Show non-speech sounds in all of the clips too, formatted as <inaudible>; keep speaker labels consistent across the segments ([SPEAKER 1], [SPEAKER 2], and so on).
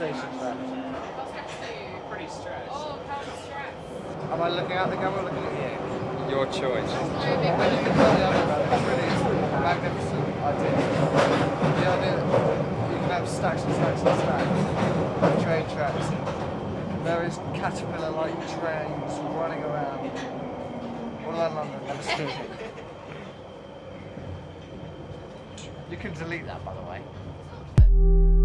[SPEAKER 1] station track.
[SPEAKER 2] Pretty stretched.
[SPEAKER 1] Am I looking at the camera or looking at you?
[SPEAKER 2] Your choice.
[SPEAKER 1] When think the other it's really magnificent idea. The idea that you can have stacks and stacks and stacks of train tracks and various caterpillar-like trains running around all around London, never stopping. You can delete that, by the way.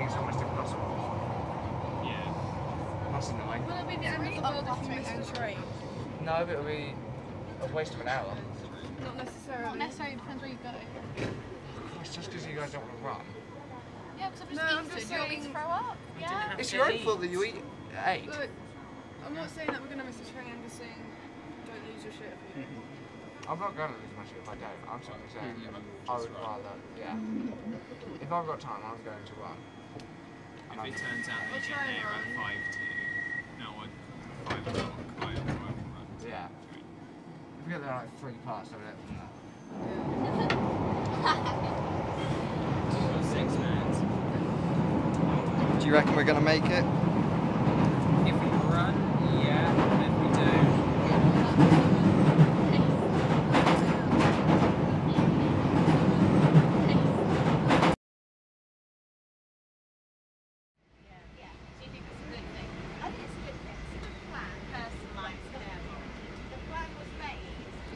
[SPEAKER 2] It's
[SPEAKER 1] almost impossible.
[SPEAKER 2] yeah.
[SPEAKER 1] That's annoying.
[SPEAKER 3] Will it be the end of the world if you miss the train?
[SPEAKER 1] No, but it'll be a waste of an hour.
[SPEAKER 3] Not necessarily.
[SPEAKER 4] Not necessarily depends where you go.
[SPEAKER 1] Oh, it's just because you guys don't want to run.
[SPEAKER 4] Yeah, because I've just
[SPEAKER 3] No, I'm
[SPEAKER 4] eaten.
[SPEAKER 3] just
[SPEAKER 4] Do you want me to throw up? Yeah.
[SPEAKER 1] It's your own fault that you eat at eight.
[SPEAKER 3] Look, I'm not saying that we're going to miss the train, I'm just saying don't lose your shit. Mm-hmm.
[SPEAKER 1] I'm not going to lose my shit if I don't. I'm simply saying mm-hmm. I would rather, yeah. If I've got time, I'm going to run.
[SPEAKER 2] If it turns out that
[SPEAKER 3] try
[SPEAKER 2] get there at five two, no, five o'clock, five o'clock run.
[SPEAKER 1] Yeah. If we get there like three parts of it, no.
[SPEAKER 2] Six minutes.
[SPEAKER 1] Do you reckon we're going to make it?
[SPEAKER 2] If we run, yeah, and if we do,
[SPEAKER 4] Yeah. Do you think it's a good thing? I think it's a good thing. It's a good plan, personalised care. The plan was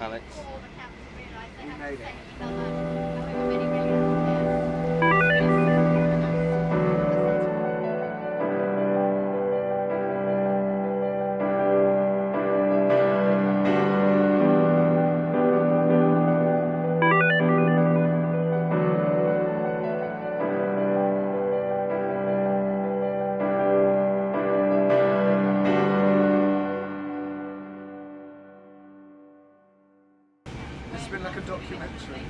[SPEAKER 4] made
[SPEAKER 1] Alex.
[SPEAKER 4] before the council realised they
[SPEAKER 1] We made it. Been like a documentary.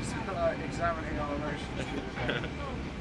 [SPEAKER 1] Just like examining our day. <laughs>